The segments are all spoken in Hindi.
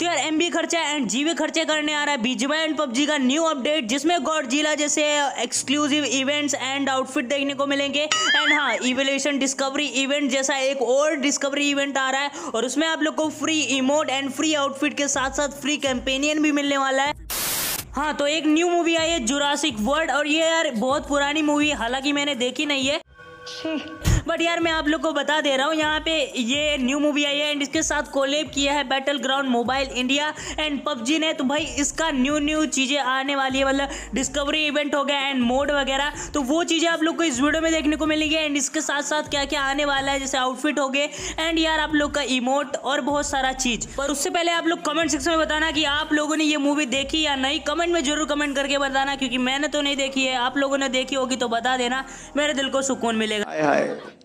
तो यार एम खर्चा एंड जीवे खर्चे करने आ रहा है। बीजीवाई एंड पबजी का न्यू अपडेट जिसमें गॉडजिला जैसे एक्सक्लूसिव इवेंट्स एंड आउटफिट देखने को मिलेंगे। एंड हाँ इवेल्यूशन डिस्कवरी इवेंट जैसा एक और डिस्कवरी इवेंट आ रहा है, और उसमें आप लोग को free emote and free outfit के साथ साथ फ्री कैंपेनियन भी मिलने वाला है। हाँ तो एक न्यू मूवी आई है जुरासिक वर्ल्ड और ये यार बहुत पुरानी मूवी है, हालाँकि मैंने देखी नहीं है। बट यार, मैं आप लोग को बता दे रहा हूँ, यहाँ पे ये न्यू मूवी आई है एंड इसके साथ कोलेब किया है battle ground mobile India and PUBG ने। तो भाई, इसका न्यू न्यू चीज़ें आने वाली है मतलब डिस्कवरी इवेंट हो गया एंड मोड वगैरह। तो वो चीज़ें आप लोग को इस वीडियो में देखने को मिलेगी एंड इसके साथ साथ क्या क्या आने वाला है, जैसे आउटफिट हो गए एंड यार आप लोग का इमोट और बहुत सारा चीज़। पर उससे पहले आप लोग कमेंट सेक्शन में बताना कि आप लोगों ने ये मूवी देखी या नहीं। कमेंट में ज़रूर कमेंट करके बताना, क्योंकि मैंने तो नहीं देखी है। आप लोगों ने देखी होगी तो बता देना। मेरे दिल को सुकून मिलेगा। हाय हाय।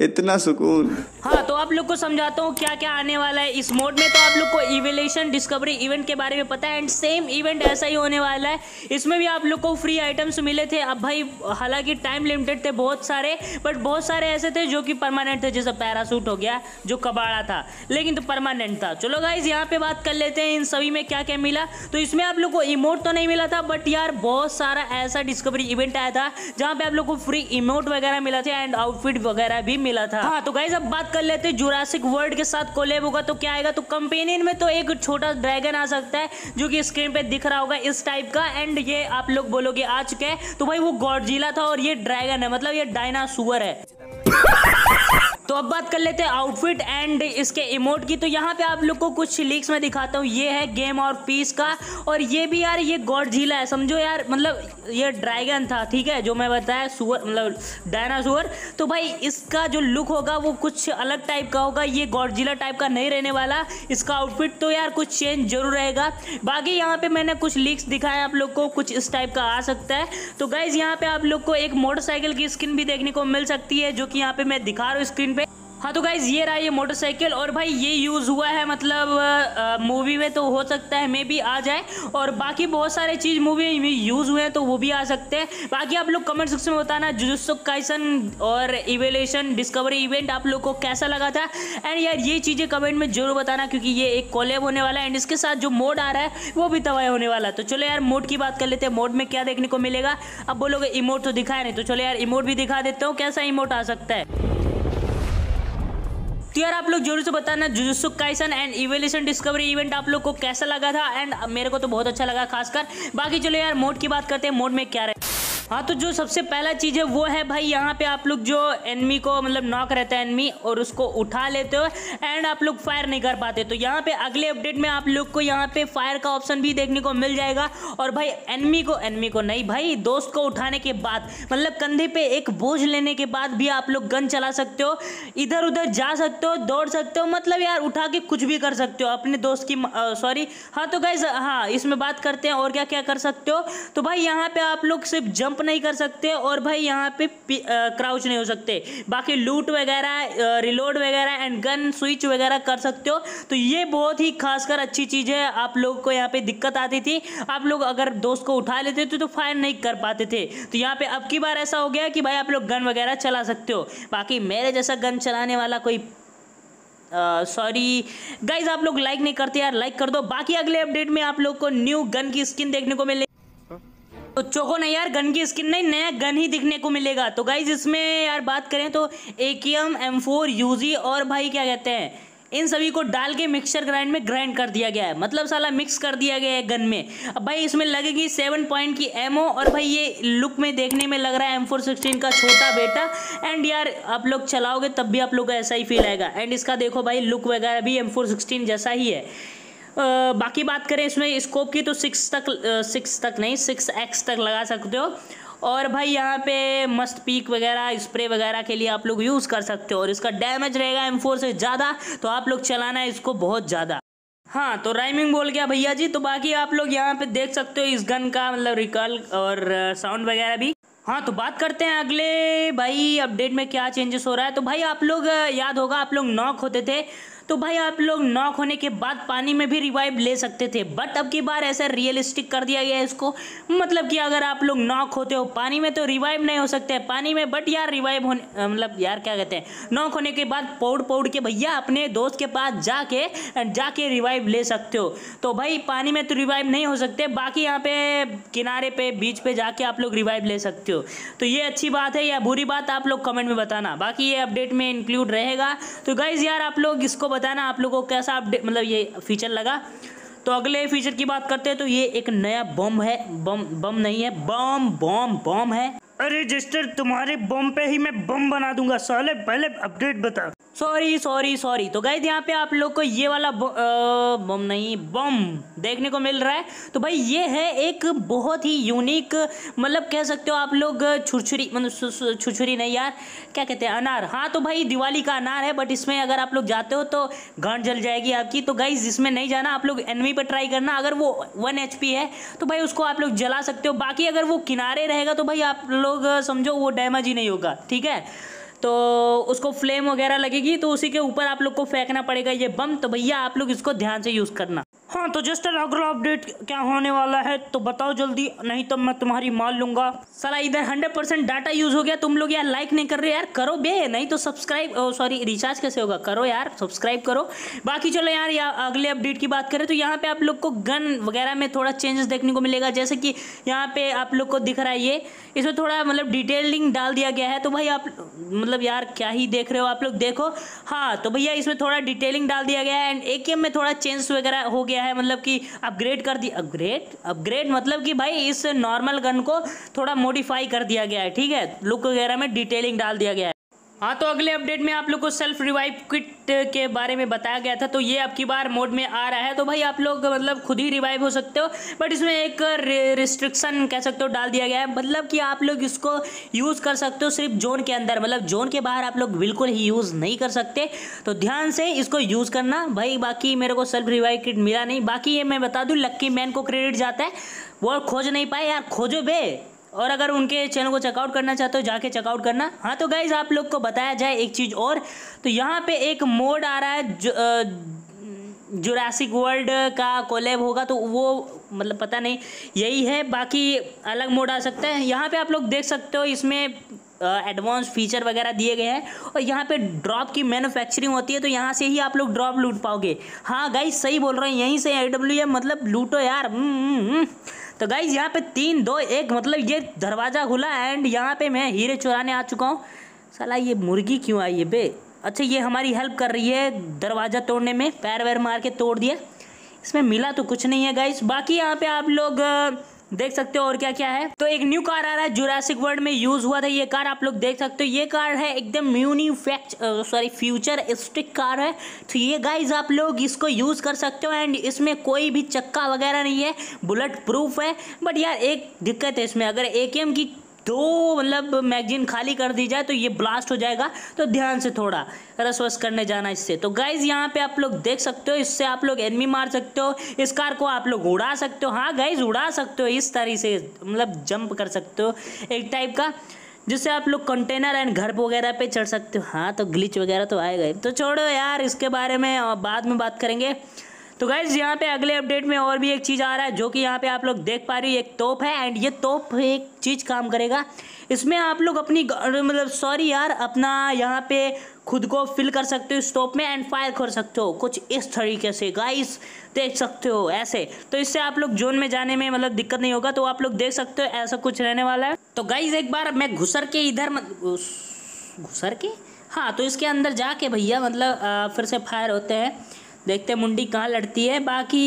इतना सुकून। हाँ तो आप लोग को समझाता हूँ क्या क्या आने वाला है। इस मोड में तो आप लोग को इवेलेशन डिस्कवरी इवेंट के बारे में पता है एंड सेम इवेंट ऐसा ही होने वाला है। इसमें भी आप लोग को फ्री आइटम्स मिले थे। अब भाई, हालाँकि टाइम लिमिटेड थे बहुत सारे बट बहुत सारे ऐसे थे जो कि परमानेंट थे, जैसे पैरासूट हो गया, जो कबाड़ा था। लेकिन तो परमानेंट था। चलो गाइज़ यहाँ पे बात कर लेते हैं, इन सभी में क्या क्या मिला। तो इसमें आप लोग को इमोट तो नहीं मिला था बट यार बहुत सारा ऐसा डिस्कवरी इवेंट आया था, जहाँ पे आप लोग को फ्री इमोट वगैरह मिला था एंड आउटफिट वगैरह भी मिला था। हाँ तो गाइज़ अब बात कर लेते हैं। जुरासिक वर्ल्ड के साथ कोलेब होगा तो क्या आएगा? तो कंपेनियन में तो एक छोटा ड्रैगन आ सकता है जो कि स्क्रीन पे दिख रहा होगा इस टाइप का। एंड ये आप लोग बोलोगे आ चुके हैं? तो भाई वो गॉडजिला था और ये ड्रैगन है। मतलब ये डायनासुअर है। तो अब बात कर लेते हैं आउटफिट एंड इसके इमोट की। तो यहाँ पे आप लोग को कुछ लीक्स में दिखाता हूँ। ये है गेम और पीस का और ये भी यार ये गॉड झीला है। समझो यार मतलब ये ड्रैगन था, ठीक है? जो मैं बताया, सुअर मतलब डायनासोर तो भाई इसका जो लुक होगा वो कुछ अलग टाइप का होगा। ये गॉडजिला टाइप का नहीं रहने वाला। इसका आउटफिट तो यार कुछ चेंज ज़रूर रहेगा। बाकी यहाँ पे मैंने कुछ लीक्स दिखाए आप लोग को, कुछ इस टाइप का आ सकता है। तो गाइज़ यहाँ पे आप लोग को एक मोटरसाइकिल की स्किन भी देखने को मिल सकती है, जो कि यहाँ पे मैं दिखा रहा हूँ स्क्रीन पे। हाँ तो गाइज़ ये रहा ये मोटरसाइकिल और भाई ये यूज़ हुआ है मतलब मूवी में तो हो सकता है मे भी आ जाए। और बाकी बहुत सारे चीज़ मूवी में यूज़ हुए हैं तो वो भी आ सकते हैं। बाकी आप लोग कमेंट सेक्शन में बताना जुजुत्सु काइसन और इवेलेशन डिस्कवरी इवेंट आप लोग को कैसा लगा था? एंड यार, ये चीज़ें कमेंट में ज़रूर बताना, क्योंकि ये एक कॉलेब होने वाला है एंड इसके साथ जो मोड आ रहा है, वो भी तबाह होने वाला है। तो चलो यार मोड की बात कर लेते हैं मोड में क्या देखने को मिलेगा? अब बोलोगे इमोट तो दिखाया नहीं तो चलो यार इमोट भी दिखा देता हूँ, कैसा इमोट आ सकता है? तो यार, आप लोग ज़रूर से बताना Jujutsu Kaisen and evolution discovery event आप लोग को कैसा लगा था? एंड मेरे को तो बहुत अच्छा लगा खासकर। बाकी चलो यार मोड की बात करते हैं मोड में क्या रहे हाँ तो जो सबसे पहला चीज़ है, वो है भाई, यहाँ पे आप लोग जो एनमी को मतलब नॉक रहता है एनमी और उसको उठा लेते हो एंड आप लोग फायर नहीं कर पाते। तो यहाँ पे अगले अपडेट में आप लोग को यहाँ पे फायर का ऑप्शन भी देखने को मिल जाएगा। और भाई एनमी को एनमी को नहीं, भाई, दोस्त को उठाने के बाद मतलब कंधे पे एक बोझ लेने के बाद भी आप लोग गन चला सकते हो इधर उधर जा सकते हो, दौड़ सकते हो मतलब यार उठा के कुछ भी कर सकते हो, अपने दोस्त की सॉरी हाँ तो गाइज़ हाँ इसमें बात करते हैं, और क्या क्या कर सकते हो? तो भाई, यहाँ पे आप लोग सिर्फ़ जंप नहीं कर सकते और भाई यहाँ पे क्राउच नहीं हो सकते। बाकी लूट वगैरह रिलोड वगैरह एंड गन स्विच वगैरह कर सकते हो। तो ये बहुत ही खासकर अच्छी चीज़ है। आप लोग को यहाँ पे दिक्कत आती थी। आप लोग अगर दोस्त को उठा लेते थे तो फायर नहीं कर पाते थे। तो यहाँ पे अब की बार ऐसा हो गया कि भाई आप लोग गन वगैरह चला सकते हो। बाकी मेरे जैसा गन चलाने वाला कोई सॉरी गाइज़ आप लोग लाइक नहीं करते यार लाइक कर दो। बाकी अगले अपडेट में आप लोग को न्यू गन की स्किन देखने को मिले तो चोको नहीं यार, गन की स्किन नहीं, नया गन ही दिखने को मिलेगा। तो गाइज़ इसमें यार बात करें तो ए के एम एम फोर यूजी और भाई क्या कहते हैं, इन सभी को डाल के मिक्सचर ग्राइंड में ग्राइंड कर दिया गया है। मतलब साला मिक्स कर दिया गया है गन में। अब भाई इसमें लगेगी सेवन पॉइंट की एमओ और भाई ये लुक में देखने में लग रहा है एम फोर सिक्सटीन का छोटा बेटा। एंड यार आप लोग चलाओगे तब भी आप लोग को ऐसा ही फील आएगा। एंड इसका देखो भाई लुक वगैरह भी एम फोर सिक्सटीन जैसा ही है। बाकी बात करें इसमें स्कोप की तो सिक्स तक सिक्स तक नहीं सिक्स एक्स तक लगा सकते हो। और भाई यहाँ पे मस्त पीक वगैरह स्प्रे वगैरह के लिए आप लोग यूज़ कर सकते हो। और इसका डैमेज रहेगा एम से ज़्यादा तो आप लोग चलाना है इसको बहुत ज़्यादा। हाँ तो राइमिंग बोल गया भैया जी। तो बाकी आप लोग यहाँ पे देख सकते हो इस गन का मतलब रिकॉल और साउंड वगैरह भी। हाँ तो बात करते हैं अगले। भाई अपडेट में क्या चेंजेस हो रहा है? तो भाई, आप लोग याद होगा, आप लोग नॉक होते थे। तो भाई आप लोग नॉक होने के बाद पानी में भी रिवाइव ले सकते थे बट अब की बार ऐसा रियलिस्टिक कर दिया गया है इसको। मतलब कि अगर आप लोग नॉक होते हो, पानी में तो रिवाइव नहीं हो सकते, पानी में बट यार रिवाइव होने मतलब यार क्या कहते हैं, नॉक होने के बाद पौड़ पौड़ के भैया अपने दोस्त के पास जाके जाके रिवाइव ले सकते हो। तो भाई पानी में तो रिवाइव नहीं हो सकते, बाकी यहाँ पे किनारे पे, बीच पे जाके आप लोग रिवाइव ले सकते हो। तो ये अच्छी बात है या बुरी बात आप लोग कमेंट में बताना। बाकी ये अपडेट में इंक्लूड रहेगा। तो गाइज़ यार आप लोग इसको बताना आप लोगों को कैसा अपडेट मतलब ये फीचर लगा। तो अगले फीचर की बात करते हैं तो ये एक नया बम है। बम बम नहीं है बम बम बम है। अरे जस्टर, तुम्हारे बम पे ही मैं बम बना दूँगा। साले, पहले अपडेट बता। सॉरी सॉरी सॉरी तो गए यहाँ पे आप लोग को ये वाला बम नहीं, बम देखने को मिल रहा है। तो भाई, ये है एक बहुत ही यूनिक मतलब कह सकते हो आप लोग छुरछुरी मतलब छुरछुरी नहीं यार, क्या कहते हैं, अनार। हाँ तो भाई, दिवाली का अनार है बट इसमें अगर आप लोग जाते हो तो गांठ जल जाएगी आपकी। तो गाइज़ इसमें नहीं जाना, आप लोग एनमी पर ट्राई करना, अगर वो वन एच है तो भाई, उसको आप लोग जला सकते हो। बाकी अगर वो किनारे रहेगा तो भाई, आप लोग, समझो, वो डैमेज ही नहीं होगा, ठीक है? तो उसको फ्लेम वगैरह लगेगी तो उसी के ऊपर आप लोग को फेंकना पड़ेगा ये बम। तो भैया, आप लोग इसको ध्यान से यूज़ करना। हाँ तो जस्टर अगला अपडेट क्या होने वाला है तो बताओ जल्दी, नहीं तो मैं तुम्हारी मान लूँगा। साला, इधर हंड्रेड परसेंट डाटा यूज़ हो गया, तुम लोग यार लाइक नहीं कर रहे यार, करो बे, नहीं तो सब्सक्राइब सॉरी रिचार्ज कैसे होगा? करो यार सब्सक्राइब करो। बाकी चलो यार, या, अगले अपडेट की बात करें तो यहाँ पे आप लोग को गन वगैरह में थोड़ा चेंजेस देखने को मिलेगा। जैसे कि यहाँ पे आप लोग को दिख रहा है ये, इसमें थोड़ा मतलब डिटेलिंग डाल दिया गया है। तो भाई आप मतलब यार, क्या ही देख रहे हो आप लोग? देखो। हाँ तो भैया इसमें थोड़ा डिटेलिंग डाल दिया गया है एंड ए में थोड़ा चेंज वगैरह हो गया है मतलब कि अपग्रेड कर दिया। अपग्रेड अपग्रेड मतलब कि भाई इस नॉर्मल गन को थोड़ा मॉडिफाई कर दिया गया है, ठीक है? लुक वगैरह में डिटेलिंग डाल दिया गया है। हाँ तो अगले अपडेट में आप लोग को सेल्फ रिवाइव किट के बारे में बताया गया था तो ये अब की बार मोड में आ रहा है। तो भाई आप लोग मतलब खुद ही रिवाइव हो सकते हो बट इसमें एक रिस्ट्रिक्शन कह सकते हो डाल दिया गया है। मतलब कि आप लोग इसको यूज़ कर सकते हो सिर्फ़ जोन के अंदर मतलब जोन के बाहर आप लोग बिल्कुल ही यूज़ नहीं कर सकते। तो ध्यान से इसको यूज़ करना। भाई, बाकी मेरे को सेल्फ रिवाइव किट मिला नहीं। बाकी ये मैं बता दूँ लक्की मैन को क्रेडिट जाता है, वो खोज नहीं पाए। यार, खोजो बे। और अगर उनके चैनल को चेकआउट करना चाहते हो जाके चेकआउट करना। हाँ तो गाइज़ आप लोग को बताया जाए एक चीज़ और। तो यहाँ पे एक मोड आ रहा है जो, जुरासिक वर्ल्ड का कोलेब होगा तो वो मतलब पता नहीं यही है बाकी अलग मोड आ सकता है। यहाँ पे आप लोग देख सकते हो इसमें एडवांस फीचर वगैरह दिए गए हैं और यहाँ पे ड्रॉप की मैन्युफैक्चरिंग होती है तो यहाँ से ही आप लोग ड्रॉप लूट पाओगे। हाँ गाइज़ सही बोल रहे हैं यहीं से ए मतलब लूटो यार। हम्म, हम्म, हम्म। तो गाइज़ यहाँ पे तीन दो एक मतलब ये दरवाज़ा खुला एंड यहाँ पे मैं हीरे चुराने आ चुका हूँ। साला ये मुर्गी क्यों आई है बे? अच्छा ये हमारी हेल्प कर रही है दरवाज़ा तोड़ने में पैर वैर मार के तोड़ दिया। इसमें मिला तो कुछ नहीं है गाइस बाकी यहाँ पे आप लोग देख सकते हो और क्या क्या है। तो एक न्यू कार आ रहा है जुरासिक वर्ल्ड में यूज़ हुआ था ये कार आप लोग देख सकते हो, ये कार है एकदम म्यूनिफैक्च सॉरी फ्यूचर स्टिक कार है। तो ये गाइज़ आप लोग इसको यूज़ कर सकते हो एंड इसमें कोई भी चक्का वगैरह नहीं है बुलेट प्रूफ है। बट यार एक दिक्कत है इसमें, अगर ए की दो मतलब मैगजीन खाली कर दी जाए तो ये ब्लास्ट हो जाएगा। तो ध्यान से थोड़ा रस वस करने जाना इससे। तो गाइज़ यहाँ पे आप लोग देख सकते हो, इससे आप लोग एनमी मार सकते हो, इस कार को आप लोग उड़ा सकते हो। हाँ गाइज़ उड़ा सकते हो, इस तरह से मतलब जंप कर सकते हो एक टाइप का, जिससे आप लोग कंटेनर एंड घर वगैरह पे चढ़ सकते हो। हाँ तो ग्लिच वगैरह तो आएगा तो छोड़ो यार, इसके बारे में बाद में बात करेंगे। तो गाइज़ यहाँ पे अगले अपडेट में और भी एक चीज़ आ रहा है जो कि यहाँ पे आप लोग देख पा रही हो एक तोप है एंड ये तोप एक चीज़ काम करेगा। इसमें आप लोग अपनी मतलब सॉरी यार अपना यहाँ पे खुद को फिल कर सकते हो इस तोप में एंड फायर कर सकते हो कुछ इस तरीके से गाइस देख सकते हो ऐसे। तो इससे आप लोग जोन में जाने में मतलब दिक्कत नहीं होगा तो आप लोग देख सकते हो ऐसा कुछ रहने वाला है। तो गाइज़ एक बार मैं घुसर के इधर घुसर के? हाँ तो इसके अंदर जाके भैया मतलब आ, फिर से फायर होते हैं। देखते मुंडी कहाँ लड़ती है। बाकी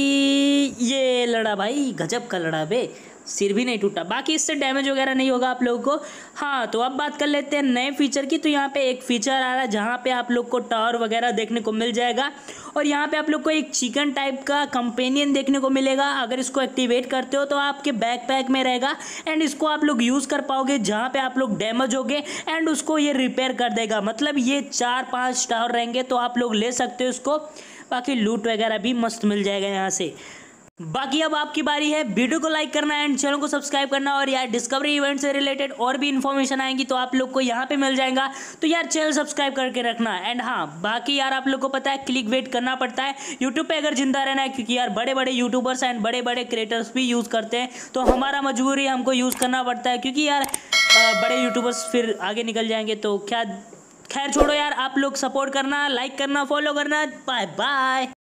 ये लड़ा भाई, गजब का लड़ा बे। सिर भी नहीं टूटा। बाकी इससे डैमेज वगैरह नहीं होगा आप लोगों को। हाँ तो अब बात कर लेते हैं नए फीचर की। तो यहाँ पे एक फीचर आ रहा है जहाँ पे आप लोग को टावर वगैरह देखने को मिल जाएगा। और यहाँ पे आप लोग को एक चिकन टाइप का कंपेनियन देखने को मिलेगा। अगर इसको एक्टिवेट करते हो तो आपके बैक पैक में रहेगा। एंड इसको आप लोग यूज़ कर पाओगे जहाँ पे आप लोग डैमेज होगे। एंड उसको ये रिपेयर कर देगा। मतलब ये चार पाँच टावर रहेंगे तो आप लोग ले सकते हो इसको। बाकी लूट वगैरह भी मस्त मिल जाएगा यहाँ से। बाकी अब आपकी बारी है, वीडियो को लाइक करना एंड चैनल को सब्सक्राइब करना और यार डिस्कवरी इवेंट से रिलेटेड और भी इन्फॉर्मेशन आएँगी तो आप लोग को यहाँ पे मिल जाएगा। तो यार चैनल सब्सक्राइब करके रखना एंड हाँ बाकी यार आप लोग को पता है क्लिक वेट करना पड़ता है। यूट्यूब पे अगर ज़िंदा रहना है, क्योंकि यार बड़े बड़े यूट्यूबर्स एंड बड़े बड़े क्रिएटर्स भी यूज़ करते हैं तो हमारा मजबूरी हमको यूज़ करना पड़ता है, क्योंकि यार बड़े यूट्यूबर्स फिर आगे निकल जाएँगे तो क्या खैर छोड़ो यार आप लोग सपोर्ट करना लाइक करना फॉलो करना बाय बाय